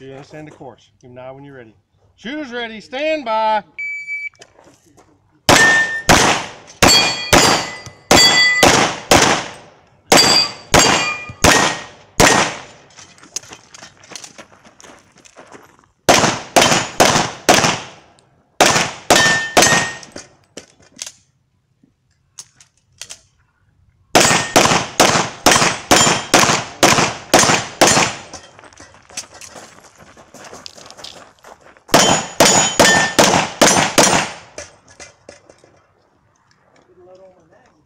You understand the course. Give nod when you're ready. Shooters ready. Stand by. 动吗？